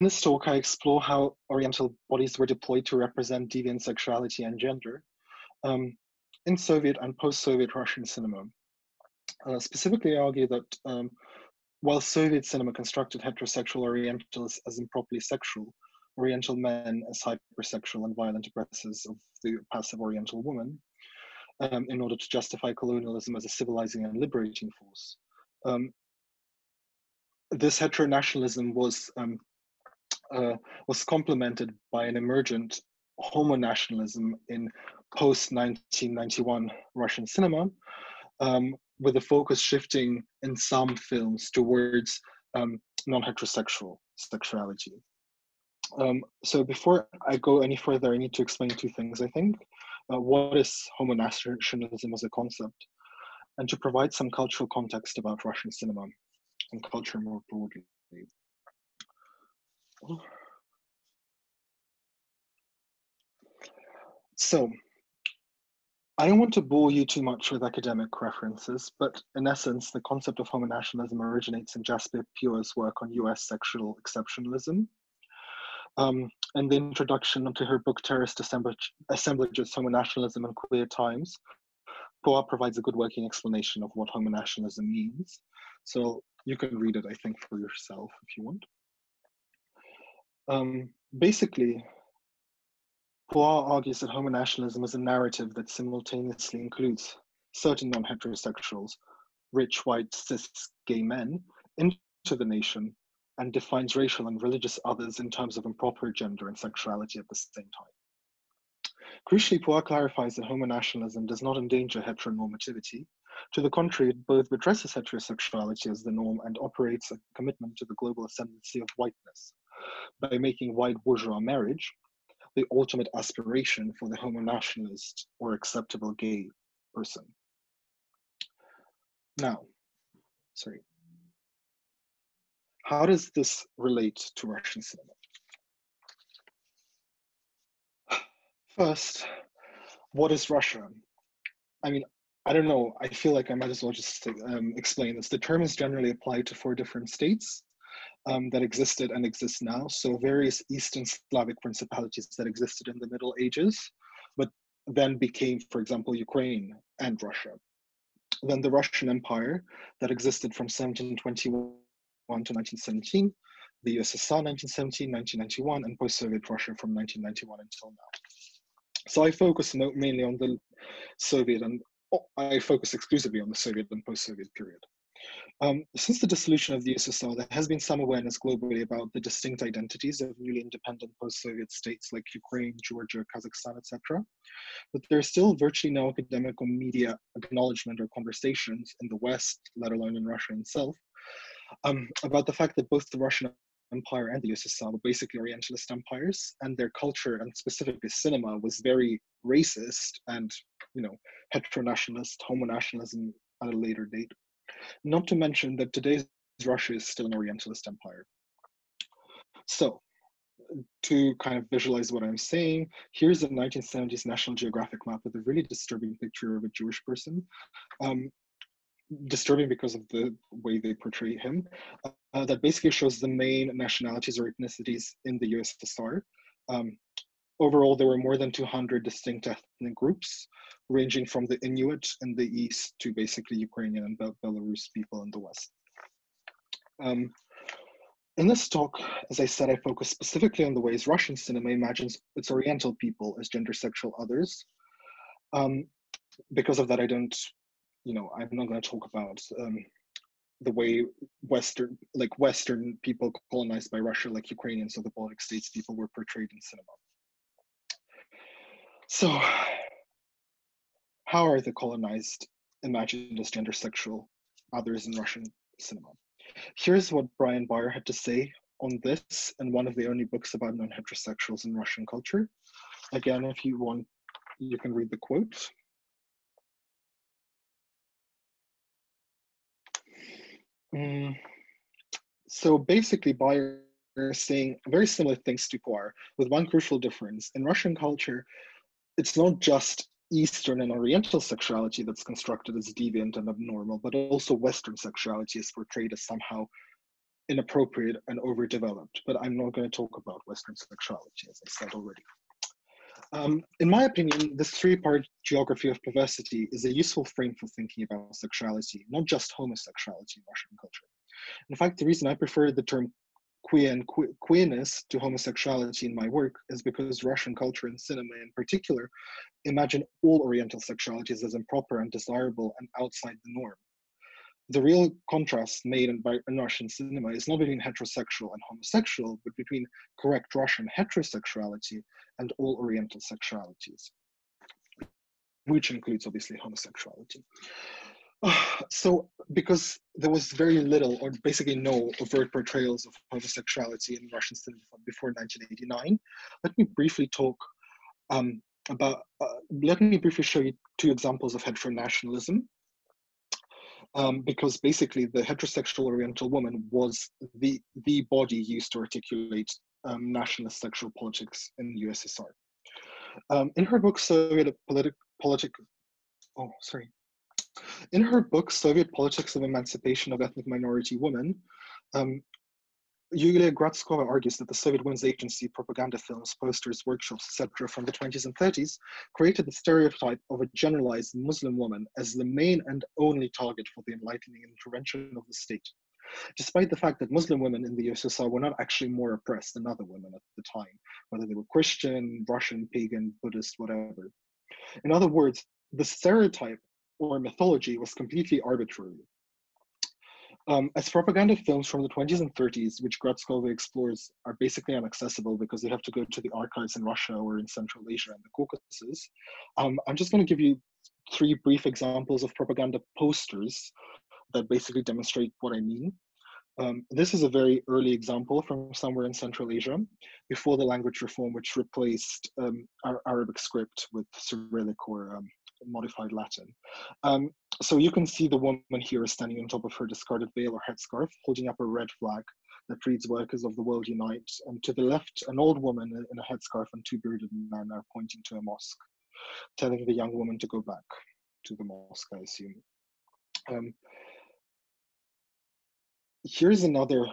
this talk, I explore how Oriental bodies were deployed to represent deviant sexuality and gender um, in Soviet and post-Soviet Russian cinema. Uh, specifically, I argue that um, while Soviet cinema constructed heterosexual Orientals as improperly sexual, Oriental men as hypersexual and violent oppressors of the passive Oriental woman, um, in order to justify colonialism as a civilizing and liberating force. Um, this heteronationalism was um, uh, was complemented by an emergent homonationalism in post 1991 Russian cinema, um, with the focus shifting in some films towards um, non heterosexual sexuality. Um, so before I go any further, I need to explain two things, I think. Uh, what is homonationalism as a concept? And to provide some cultural context about Russian cinema and culture more broadly. So, I don't want to bore you too much with academic references, but in essence, the concept of homonationalism originates in Jasbir Puar's work on US sexual exceptionalism. Um, and the introduction to her book Terrorist Assemblage, Assemblages, Homonationalism and Queer Times, Puar provides a good working explanation of what homonationalism means. So you can read it, I think, for yourself if you want. Um, basically, Puar argues that homonationalism is a narrative that simultaneously includes certain non heterosexuals, rich, white, cis, gay men, into the nation and defines racial and religious others in terms of improper gender and sexuality at the same time. Crucially, Puar clarifies that homonationalism does not endanger heteronormativity. To the contrary, it both addresses heterosexuality as the norm and operates a commitment to the global ascendancy of whiteness by making white bourgeois marriage the ultimate aspiration for the homonationalist or acceptable gay person. Now, sorry. How does this relate to Russian cinema? First, what is Russia? I mean, I don't know. I feel like I might as well just um, explain this. The term is generally applied to four different states um, that existed and exist now. So various Eastern Slavic principalities that existed in the Middle Ages, but then became, for example, Ukraine and Russia. Then the Russian Empire that existed from 1721 to 1917, the USSR 1917, 1991, and post-Soviet Russia from 1991 until now. So I focus mainly on the Soviet and oh, I focus exclusively on the Soviet and post-Soviet period. Um, since the dissolution of the USSR, there has been some awareness globally about the distinct identities of newly independent post-Soviet states like Ukraine, Georgia, Kazakhstan, etc. But there's still virtually no academic or media acknowledgement or conversations in the West, let alone in Russia itself, um, about the fact that both the Russian Empire and the USSR were basically Orientalist empires, and their culture and specifically cinema was very racist and, you know, heteronationalist, homonationalism at a later date. Not to mention that today's Russia is still an Orientalist empire. So, to kind of visualize what I'm saying, here's a 1970s National Geographic map with a really disturbing picture of a Jewish person. Um, disturbing because of the way they portray him. Uh, that basically shows the main nationalities or ethnicities in the USSR. Um, overall, there were more than 200 distinct ethnic groups, ranging from the Inuit in the east to basically Ukrainian and Be Belarus people in the west. Um, in this talk, as I said, I focus specifically on the ways Russian cinema imagines its Oriental people as gender sexual others. Um, because of that, I don't, you know, I'm not going to talk about um, the way Western, like Western people colonized by Russia, like Ukrainians or the Baltic states people were portrayed in cinema. So how are the colonized imagined as gender sexual others in Russian cinema? Here's what Brian Baer had to say on this in one of the only books about non-heterosexuals in Russian culture. Again, if you want, you can read the quote. Mm. So basically, Baer is saying very similar things to Puar, with one crucial difference. In Russian culture, it's not just Eastern and Oriental sexuality that's constructed as deviant and abnormal, but also Western sexuality is portrayed as somehow inappropriate and overdeveloped. But I'm not going to talk about Western sexuality, as I said already. Um, in my opinion, this three-part geography of perversity is a useful frame for thinking about sexuality, not just homosexuality in Russian culture. In fact, the reason I prefer the term queer and que queerness to homosexuality in my work is because Russian culture and cinema in particular imagine all Oriental sexualities as improper, and undesirable, and outside the norm. The real contrast made in, by, in Russian cinema is not between heterosexual and homosexual, but between correct Russian heterosexuality and all Oriental sexualities, which includes obviously homosexuality. so because there was very little or basically no overt portrayals of homosexuality in Russian cinema before 1989, let me briefly talk um, about, uh, let me briefly show you two examples of heteronationalism. Um, because basically the heterosexual Oriental woman was the, the body used to articulate um, nationalist sexual politics in the USSR. Um, in her book, Soviet Politic, politic, oh, sorry, in her book, Soviet Politics of Emancipation of Ethnic Minority Women, um, Yulia Gradskova argues that the Soviet Women's Agency propaganda films, posters, workshops, etc. from the 20s and 30s created the stereotype of a generalized Muslim woman as the main and only target for the enlightening intervention of the state, despite the fact that Muslim women in the USSR were not actually more oppressed than other women at the time, whether they were Christian, Russian, pagan, Buddhist, whatever. In other words, the stereotype or mythology was completely arbitrary. Um, as propaganda films from the 20s and 30s, which Gradskova explores, are basically inaccessible because you have to go to the archives in Russia or in Central Asia and the Caucasus, um, I'm just going to give you three brief examples of propaganda posters that basically demonstrate what I mean. Um, this is a very early example from somewhere in Central Asia, before the language reform, which replaced um, Arabic script with Cyrillic or um, modified Latin. Um, so you can see the woman here is standing on top of her discarded veil or headscarf, holding up a red flag that reads Workers of the World Unite. And to the left, an old woman in a headscarf and two bearded men are pointing to a mosque, telling the young woman to go back to the mosque, I assume. Um, here's another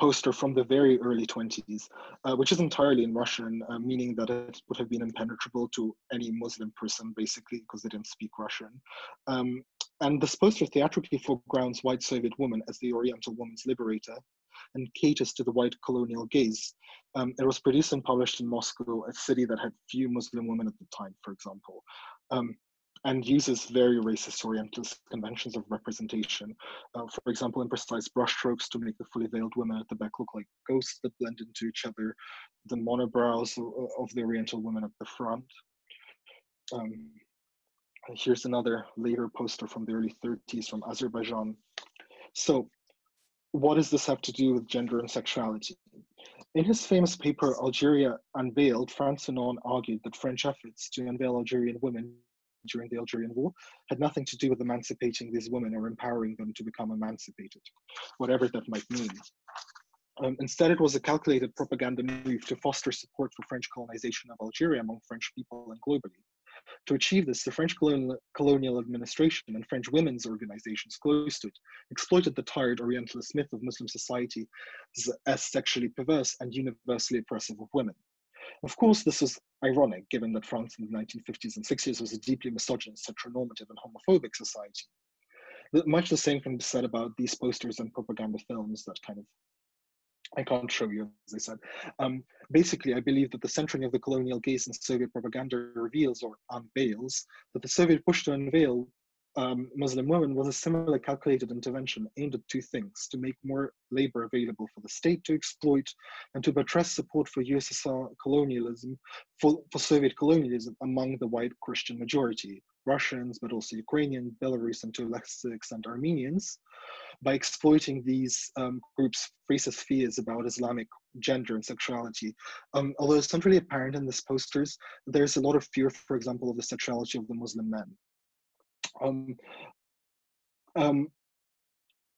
poster from the very early 20s, uh, which is entirely in Russian, uh, meaning that it would have been impenetrable to any Muslim person, basically, because they didn't speak Russian. Um, and this poster theatrically foregrounds white Soviet woman as the Oriental woman's liberator and caters to the white colonial gaze. Um, it was produced and published in Moscow, a city that had few Muslim women at the time, for example. Um, and uses very racist orientalist conventions of representation. Uh, for example, imprecise brushstrokes to make the fully veiled women at the back look like ghosts that blend into each other, the monobrows of the oriental women at the front. Um, here's another later poster from the early 30s from Azerbaijan. So what does this have to do with gender and sexuality? In his famous paper, Algeria Unveiled, Fanon argued that French efforts to unveil Algerian women during the Algerian War had nothing to do with emancipating these women or empowering them to become emancipated, whatever that might mean. Um, instead, it was a calculated propaganda move to foster support for French colonization of Algeria among French people and globally. To achieve this, the French colonial, colonial administration and French women's organizations close to it exploited the tired Orientalist myth of Muslim society as, as sexually perverse and universally oppressive of women. Of course, this is ironic given that France in the 1950s and 60s was a deeply misogynist, heteronormative, and homophobic society. Much the same can be said about these posters and propaganda films that kind of I can't show you, as I said. Um, basically, I believe that the centering of the colonial gaze in Soviet propaganda reveals or unveils that the Soviet push to unveil um, Muslim women was a similar calculated intervention aimed at two things to make more labor available for the state to exploit and to buttress support for USSR colonialism, for, for Soviet colonialism among the white Christian majority, Russians, but also Ukrainian, Belarus, and to a lesser extent Armenians, by exploiting these um, groups' racist fears about Islamic gender and sexuality. Um, although really apparent in these posters, there's a lot of fear, for example, of the sexuality of the Muslim men. Um, um,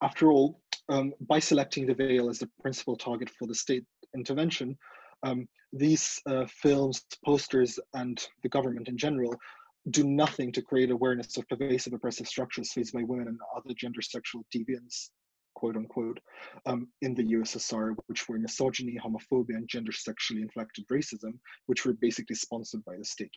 after all, um, by selecting the veil as the principal target for the state intervention, um, these uh, films, posters, and the government in general do nothing to create awareness of pervasive oppressive structures faced by women and other gender sexual deviants quote unquote, um, in the USSR, which were misogyny, homophobia, and gender sexually inflected racism, which were basically sponsored by the state.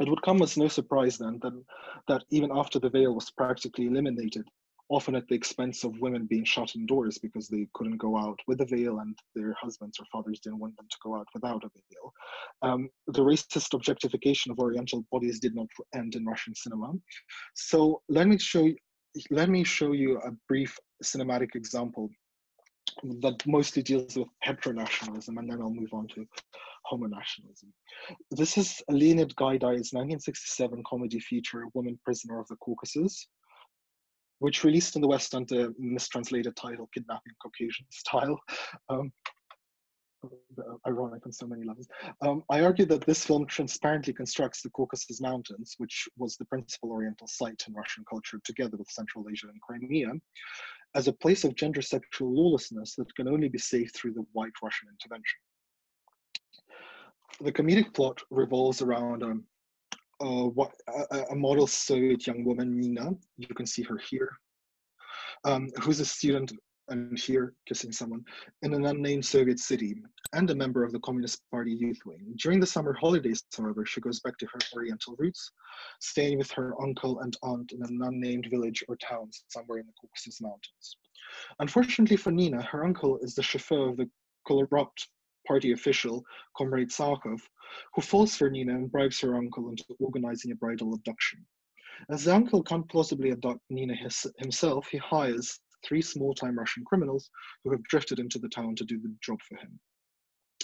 It would come as no surprise then that, that even after the veil was practically eliminated, often at the expense of women being shut indoors because they couldn't go out with a veil and their husbands or fathers didn't want them to go out without a veil. Um, the racist objectification of Oriental bodies did not end in Russian cinema. So let me show you, let me show you a brief cinematic example that mostly deals with heteronationalism, and then I'll move on to homonationalism. This is Leonid Gaidai's 1967 comedy feature, Woman Prisoner of the Caucasus, which released in the West under mistranslated title Kidnapping Caucasian Style. Um, ironic on so many levels. Um, I argue that this film transparently constructs the Caucasus Mountains, which was the principal Oriental site in Russian culture, together with Central Asia and Crimea, as a place of gender sexual lawlessness that can only be saved through the white Russian intervention. The comedic plot revolves around um, uh, what, a, a, model Soviet young woman, Nina, you can see her here, um, who's a student and here kissing someone in an unnamed Soviet city and a member of the Communist Party youth wing. During the summer holidays, however, she goes back to her Oriental roots, staying with her uncle and aunt in an unnamed village or town somewhere in the Caucasus Mountains. Unfortunately for Nina, her uncle is the chauffeur of the corrupt party official, Comrade Saakhov, who falls for Nina and bribes her uncle into organizing a bridal abduction. As the uncle can't plausibly abduct Nina his, himself, he hires three small-time Russian criminals who have drifted into the town to do the job for him.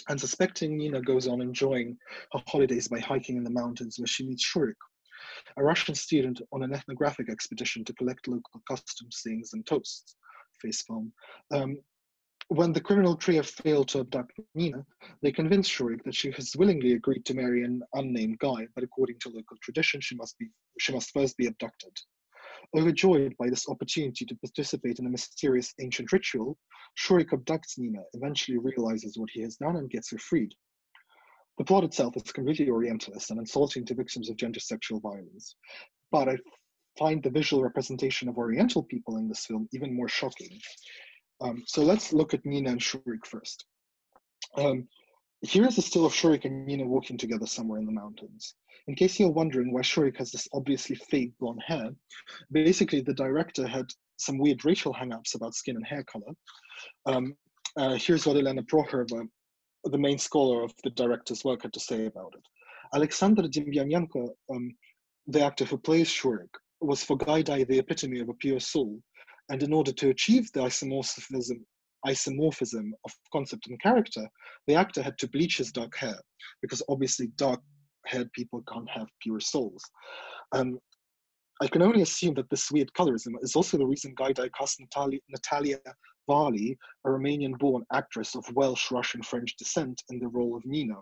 And suspecting Nina goes on enjoying her holidays by hiking in the mountains where she meets Shurik, a Russian student on an ethnographic expedition to collect local customs things and toasts, face film, um, when the criminal trio fail to abduct Nina, they convince Shurik that she has willingly agreed to marry an unnamed guy, but according to local tradition, she must be she must first be abducted. Overjoyed by this opportunity to participate in a mysterious ancient ritual, Shurik abducts Nina, eventually realizes what he has done, and gets her freed. The plot itself is completely Orientalist and insulting to victims of gender sexual violence, but I find the visual representation of Oriental people in this film even more shocking. Um, so let's look at Nina and Shurik first. Um, here is a still of Shurik and Nina walking together somewhere in the mountains. In case you're wondering why Shurik has this obviously fake blonde hair, basically the director had some weird racial hang-ups about skin and hair color. Um, uh, here's what Elena Prokhorova, the main scholar of the director's work, had to say about it. Alexander Demyanenko, um, the actor who plays Shurik, was for Gaidai the epitome of a pure soul, and in order to achieve the isomorphism, isomorphism of concept and character, the actor had to bleach his dark hair, because obviously dark haired people can't have pure souls. Um, I can only assume that this weird colorism is also the reason Gaidai cast Natalia, Natalia Varley, a Romanian born actress of Welsh, Russian, French descent, in the role of Nina.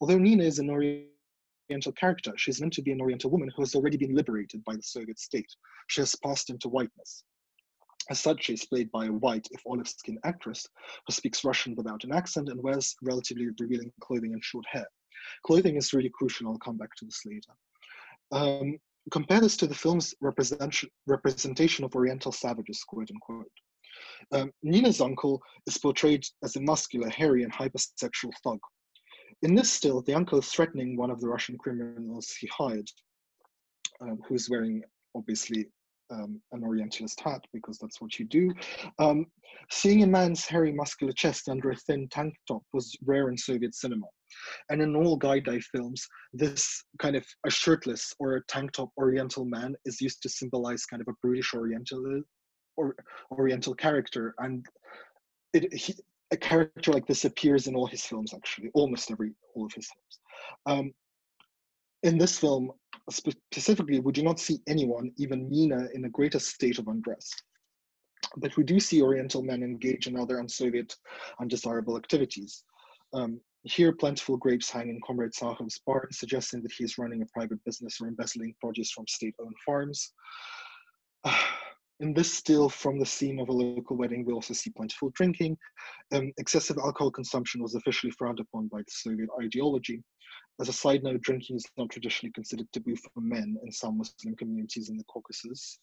Although Nina is an Oriental character, she's meant to be an Oriental woman who has already been liberated by the Soviet state. She has passed into whiteness. As such, she is played by a white, if olive skinned actress who speaks Russian without an accent and wears relatively revealing clothing and short hair. Clothing is really crucial, I'll come back to this later. Um, compare this to the film's representation of Oriental savages, quote unquote. Um, Nina's uncle is portrayed as a muscular, hairy, and hypersexual thug. In this still, the uncle is threatening one of the Russian criminals he hired, um, who's wearing obviously um, an Orientalist hat because that's what you do. Um, seeing a man's hairy, muscular chest under a thin tank top was rare in Soviet cinema. And in all Gaidai films, this kind of a shirtless or a tank top Oriental man is used to symbolize kind of a brutish Oriental or Oriental character. And it, he, a character like this appears in all his films, actually, almost every all of his films. Um, in this film, specifically, we do not see anyone, even Nina, in a greater state of undress. But we do see Oriental men engage in other un-Soviet, undesirable activities. Um, here, plentiful grapes hang in Comrade Saakhov's barn, suggesting that he is running a private business or embezzling produce from state-owned farms. in this still from the scene of a local wedding, we also see plentiful drinking. Um, excessive alcohol consumption was officially frowned upon by the Soviet ideology. As a side note, drinking is not traditionally considered taboo for men in some Muslim communities in the Caucasus.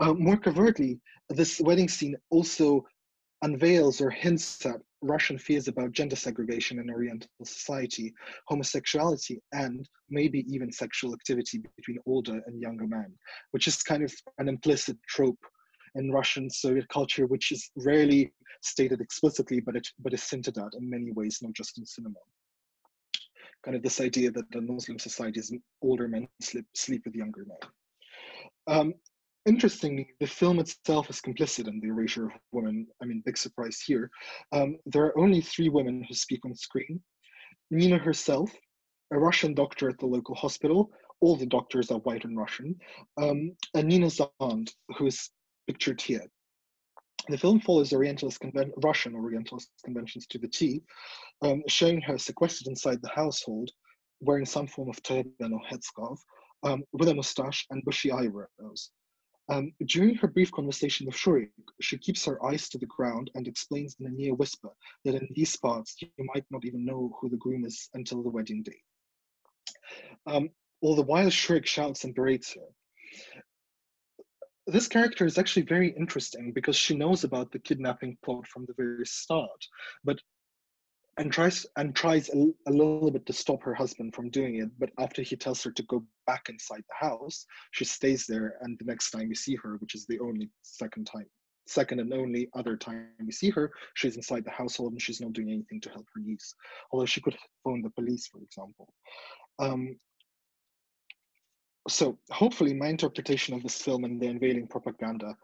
Uh, more covertly, this wedding scene also unveils or hints at Russian fears about gender segregation in Oriental society, homosexuality, and maybe even sexual activity between older and younger men, which is kind of an implicit trope in Russian Soviet culture, which is rarely stated explicitly, but it but is hinted at in many ways, not just in cinema. Kind of this idea that the Muslim societies older men sleep, sleep with younger men. Um, interestingly, the film itself is complicit in the erasure of women. I mean, big surprise here. Um, there are only three women who speak on screen. Nina herself, a Russian doctor at the local hospital. All the doctors are white and Russian. Um, and Nina's aunt, who is pictured here. The film follows Orientalist conven- Russian Orientalist conventions to the T, um, showing her sequestered inside the household, wearing some form of turban or headscarf, um, with a mustache and bushy eyebrows. Um, during her brief conversation with Shurik, she keeps her eyes to the ground and explains in a near whisper that in these parts you might not even know who the groom is until the wedding day. Um, all the while Shurik shouts and berates her. This character is actually very interesting because she knows about the kidnapping plot from the very start, but and tries and tries a, a, little bit to stop her husband from doing it but after he tells her to go back inside the house she stays there and the next time we see her which is the only second time second and only other time we see her she's inside the household and she's not doing anything to help her niece. Although she could have phone the police for example. Um, so hopefully my interpretation of this film and the unveiling propaganda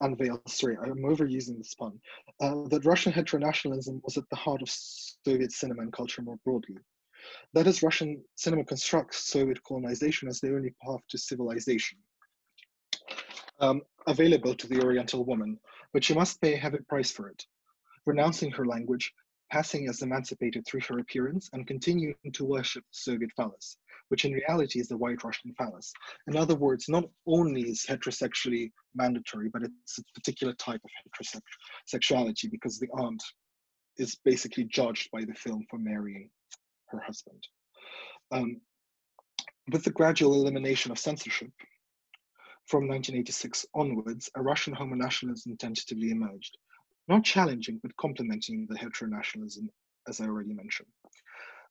unveil, sorry, I'm overusing this pun, uh, that Russian heteronationalism was at the heart of Soviet cinema and culture more broadly. That is, Russian cinema constructs Soviet colonization as the only path to civilization um, available to the Oriental woman, but she must pay a heavy price for it. Renouncing her language, passing as emancipated through her appearance, and continuing to worship the Soviet phallus, which in reality is the white Russian phallus. In other words, not only is heterosexually mandatory, but it's a particular type of heterosexuality because the aunt is basically judged by the film for marrying her husband. Um, with the gradual elimination of censorship, from 1986 onwards, a Russian homonationalism tentatively emerged, not challenging but complementing the heteronationalism, as I already mentioned.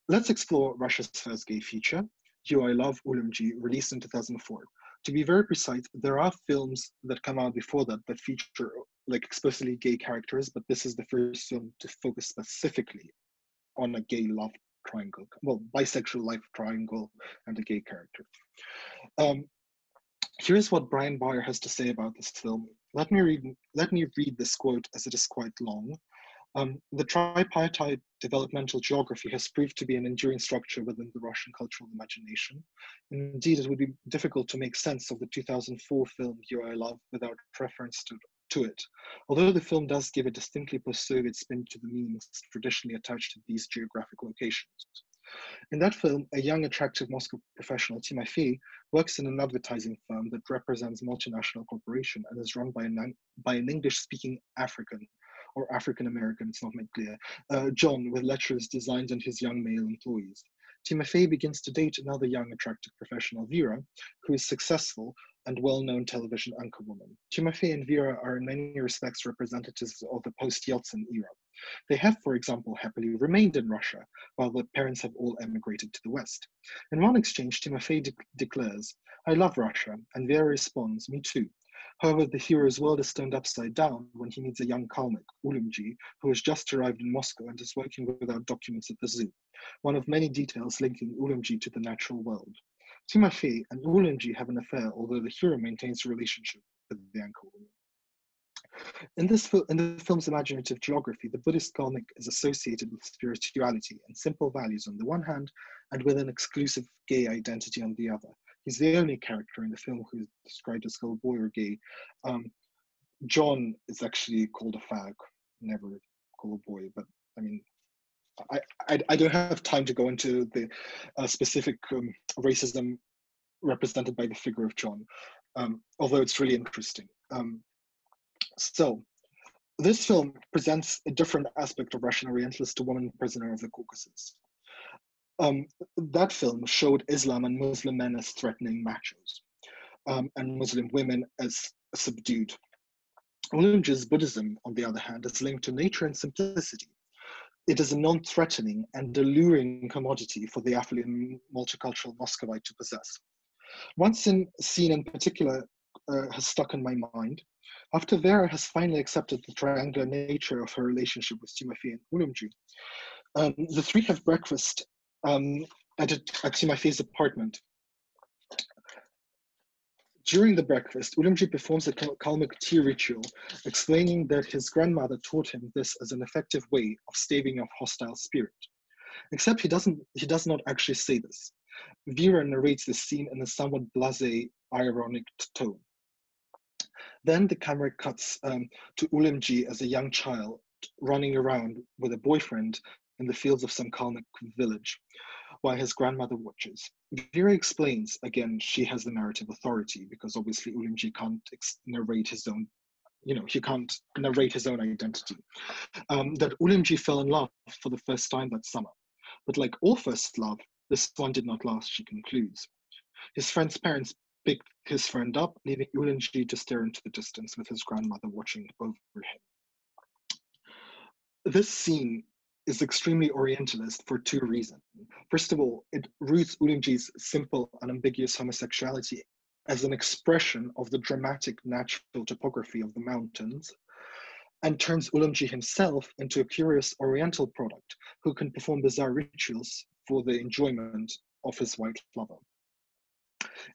Let's explore Russia's first gay feature, You I Love Ulumji, released in 2004. To be very precise, there are films that come out before that that feature like explicitly gay characters, but this is the first film to focus specifically on a gay love triangle, well, bisexual life triangle and a gay character. Um, here's what Brian Baer has to say about this film. Let me read, let me read this quote as it is quite long. Um, the tripartite developmental geography has proved to be an enduring structure within the Russian cultural imagination. Indeed, it would be difficult to make sense of the 2004 film You I Love without reference to, to it, although the film does give a distinctly post-Soviet spin to the meanings traditionally attached to these geographic locations. In that film, a young, attractive Moscow professional, Timofey, works in an advertising firm that represents multinational corporation and is run by an, by an English-speaking African or African American, it's not made clear, uh, John with letters designed on his young male employees. Timofey begins to date another young, attractive professional, Vera, who is successful and well-known television anchorwoman. Timofey and Vera are in many respects representatives of the post-Yeltsin era. They have, for example, happily remained in Russia, while their parents have all emigrated to the West. In one exchange, Timofey de declares, I love Russia, and Vera responds, me too. However, the hero's world is turned upside down when he meets a young Kalmyk, Ulumji, who has just arrived in Moscow and is working without documents at the zoo, one of many details linking Ulumji to the natural world. Timofey and Ulumji have an affair, although the hero maintains a relationship with the anchor woman. In, this in the film's imaginative geography, the Buddhist Kalmyk is associated with spirituality and simple values on the one hand, and with an exclusive gay identity on the other. He's the only character in the film who is described as boy or gay. Um, John is actually called a fag, never called a boy, but I mean, I, I, I don't have time to go into the uh, specific um, racism represented by the figure of John, um, although it's really interesting. Um, So this film presents a different aspect of Russian Orientalist to Woman Prisoner of the Caucasus. Um, that film showed Islam and Muslim men as threatening machos, um, and Muslim women as subdued. Ulumji's Buddhism, on the other hand, is linked to nature and simplicity. It is a non-threatening and alluring commodity for the affluent multicultural Muscovite to possess. One scene in particular uh, has stuck in my mind. After Vera has finally accepted the triangular nature of her relationship with Timofey and Ulumji, um, the three have breakfast um, at, a, at Timofey's apartment. During the breakfast, Ulumji performs a Kalmyk tea ritual, explaining that his grandmother taught him this as an effective way of staving off hostile spirit. Except he doesn't he does not actually say this. Vera narrates the scene in a somewhat blasé, ironic tone. Then the camera cuts um, to Ulumji as a young child running around with a boyfriend in the fields of some Kalmyk village while his grandmother watches. Vera explains, again, she has the narrative authority because obviously Ulumji can't narrate his own, you know, he can't narrate his own identity. Um, that Ulumji fell in love for the first time that summer. But like all first love, this one did not last, she concludes. His friend's parents picked his friend up, leaving Ulumji to stare into the distance with his grandmother watching over him. This scene is extremely Orientalist for two reasons. First of all, it roots Ulumji's simple, and ambiguous homosexuality as an expression of the dramatic natural topography of the mountains and turns Ulumji himself into a curious Oriental product who can perform bizarre rituals for the enjoyment of his white lover.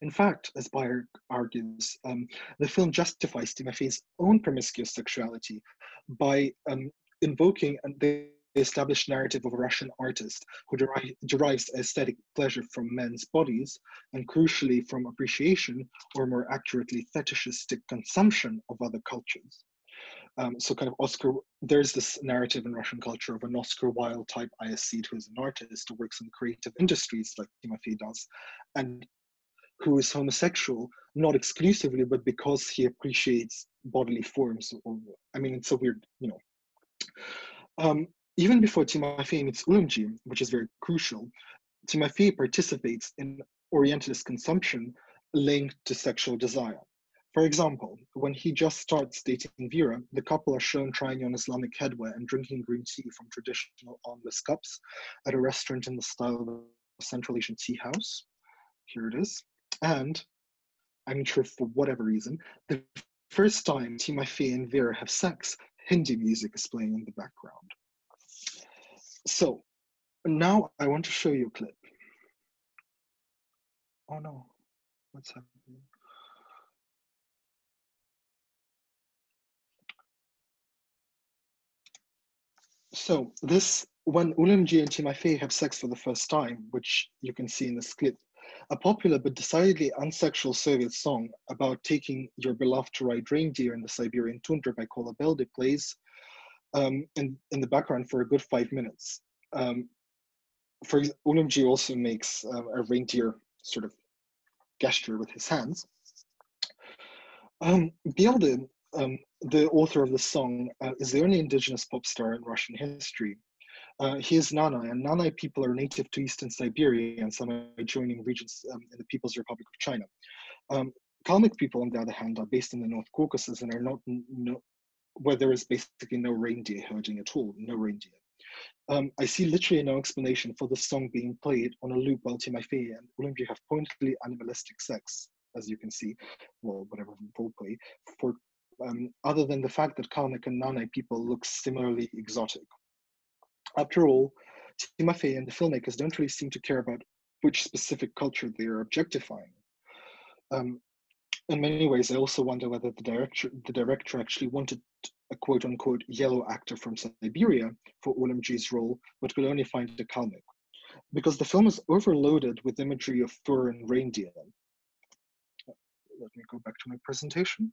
In fact, as Baer argues, um, the film justifies Timofey's own promiscuous sexuality by um, invoking the the established narrative of a Russian artist who deri derives aesthetic pleasure from men's bodies and crucially from appreciation, or more accurately, fetishistic consumption of other cultures. Um, so kind of Oscar, there's this narrative in Russian culture of an Oscar Wilde type aesthete who is an artist who works in creative industries like Timofey does, and who is homosexual, not exclusively, but because he appreciates bodily forms. Or, I mean, it's a weird, you know. Um, even before Timofey meets Ulumji, which is very crucial, Timofey participates in Orientalist consumption linked to sexual desire. For example, when he just starts dating Vera, the couple are shown trying on Islamic headwear and drinking green tea from traditional armless cups at a restaurant in the style of a Central Asian tea house. Here it is. And I'm sure for whatever reason, the first time Timofey and Vera have sex, Hindi music is playing in the background. So now I want to show you a clip. Oh no, what's happening? So this, when Ulumji and Timofey have sex for the first time, which you can see in this clip, a popular but decidedly unsexual Soviet song about taking your beloved to ride reindeer in the Siberian tundra by Kola Beldy plays um, in, in the background for a good five minutes. Um, for Ulumji also makes uh, a reindeer sort of gesture with his hands. Um, Beldy, um, the author of the song, uh, is the only indigenous pop star in Russian history. Uh, he is Nanai, and Nanai people are native to eastern Siberia and some adjoining regions um, in the People's Republic of China. Um, Kalmyk people, on the other hand, are based in the North Caucasus and are not, no, where there is basically no reindeer herding at all, no reindeer. Um, I see literally no explanation for the song being played on a loop while Timofey and Ulumji have pointedly animalistic sex, as you can see, well, whatever roleplay, for um, other than the fact that Kalmyk and Nanai people look similarly exotic. After all, Timofey and the filmmakers don't really seem to care about which specific culture they are objectifying. Um, in many ways, I also wonder whether the director, the director actually wanted a quote unquote yellow actor from Siberia for Ulumji's role, but could only find a Kalmyk. Because the film is overloaded with imagery of fur and reindeer. Let me go back to my presentation.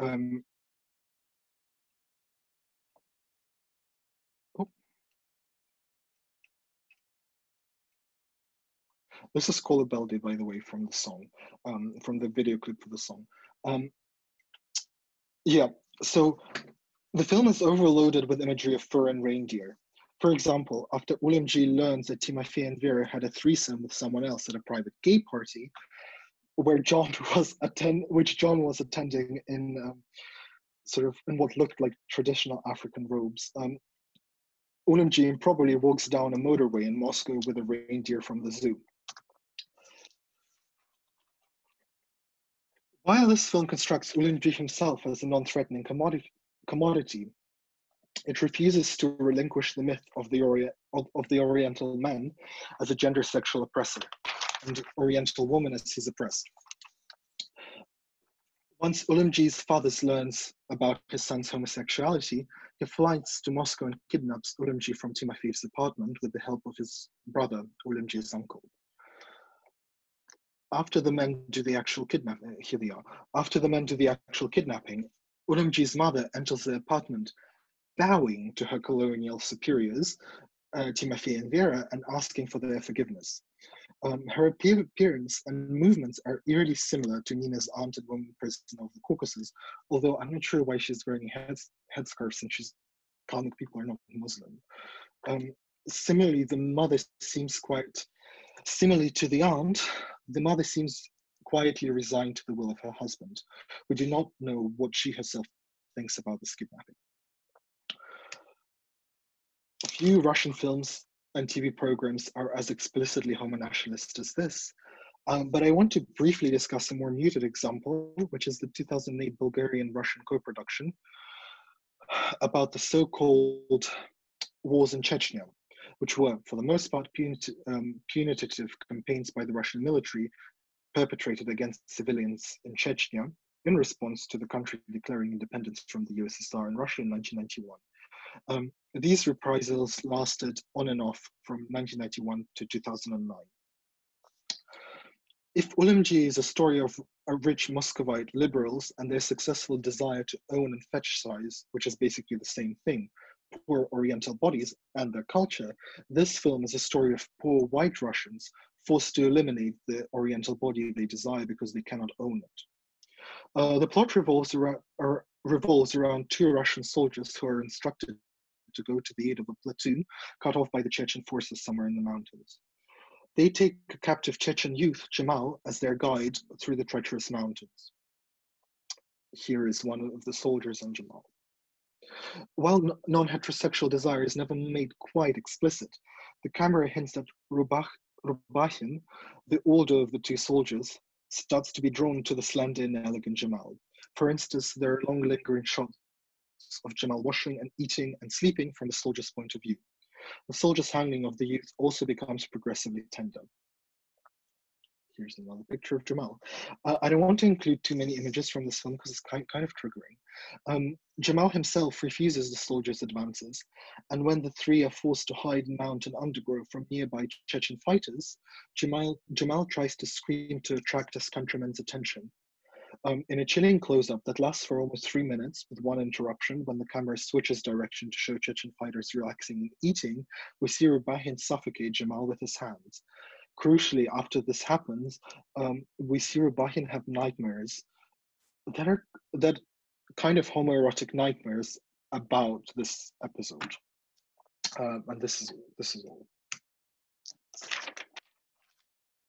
Um, This is Kola Beldy, by the way, from the song, um, from the video clip for the song. Um, yeah, so the film is overloaded with imagery of fur and reindeer. For example, after Ulumji learns that Timofey and Vera had a threesome with someone else at a private gay party, where John was attend, which John was attending in um, sort of in what looked like traditional African robes, um, Ulumji probably walks down a motorway in Moscow with a reindeer from the zoo. While this film constructs Ulumji himself as a non-threatening commodity, commodity, it refuses to relinquish the myth of the, Ori- of, of the Oriental man as a gender sexual oppressor and Oriental woman as his oppressed. Once Ulumji's father learns about his son's homosexuality, he flies to Moscow and kidnaps Ulumji from Timofey's apartment with the help of his brother, Ulumji's uncle. After the men do the actual kidnapping, here they are. After the men do the actual kidnapping, Ulumji's mother enters the apartment, bowing to her colonial superiors, uh, Timofey and Vera, and asking for their forgiveness. Um, her appearance and movements are eerily similar to Nina's aunt and woman prisoner of the Caucasus, although I'm not sure why she's wearing a head, headscarf since she's Kalmyk people are not Muslim. Um, similarly, the mother seems quite, similarly to the aunt, the mother seems quietly resigned to the will of her husband. We do not know what she herself thinks about this kidnapping. Few Russian films and TV programs are as explicitly homonationalist as this. Um, but I want to briefly discuss a more muted example, which is the 2008 Bulgarian Russian co production about the so called wars in Chechnya, which were, for the most part, punit um, punitive campaigns by the Russian military perpetrated against civilians in Chechnya in response to the country declaring independence from the USSR and Russia in 1991. Um, these reprisals lasted on and off from 1991 to 2009. If Ulumji is a story of a rich Muscovite liberals and their successful desire to own and fetishize, which is basically the same thing, poor Oriental bodies and their culture, this film is a story of poor white Russians forced to eliminate the Oriental body they desire because they cannot own it. Uh, the plot revolves around, revolves around two Russian soldiers who are instructed to go to the aid of a platoon cut off by the Chechen forces somewhere in the mountains. They take a captive Chechen youth, Jamal, as their guide through the treacherous mountains. Here is one of the soldiers on Jamal. While non heterosexual desire is never made quite explicit, the camera hints that Rubach, Rubakhin, the older of the two soldiers, starts to be drawn to the slender and elegant Jamal. For instance, there are long lingering shots of Jamal washing and eating and sleeping from the soldier's point of view. The soldier's handling of the youth also becomes progressively tender. Here's another picture of Jamal. Uh, I don't want to include too many images from this film because it's kind, kind of triggering. Um, Jamal himself refuses the soldiers' advances, and when the three are forced to hide in mountain undergrowth from nearby Chechen fighters, Jamal, Jamal tries to scream to attract his countrymen's attention. Um, in a chilling close-up that lasts for almost three minutes with one interruption when the camera switches direction to show Chechen fighters relaxing and eating, we see Rubakhin suffocate Jamal with his hands. Crucially, after this happens, um, we see Rubakhin have nightmares that are that kind of homoerotic nightmares about this episode. Uh, and this is this is all.